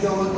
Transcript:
Go